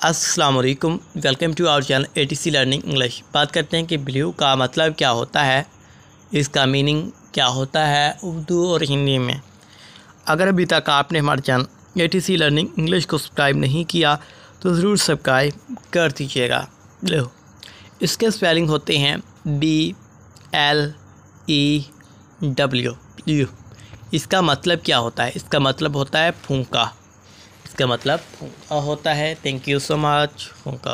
अस्सलाम वालेकुम welcome to our channel ATC learning English. बात करते हैं कि ब्लू का मतलब क्या होता है, इसका मीनिंग क्या होता है उर्दू और हिंदी में। अगर अभी तक आपने हमारे चैनल एटीसी लर्निंग इंग्लिश को सब्सक्राइब नहीं किया तो ज़रूर सब्सक्राइब कर दीजिएगा। लो, इसके स्पेलिंग होते हैं B L E W U इसका मतलब क्या होता है? इसका मतलब होता है फूंका। इसका मतलब होता है थैंक यू सो मच फूंका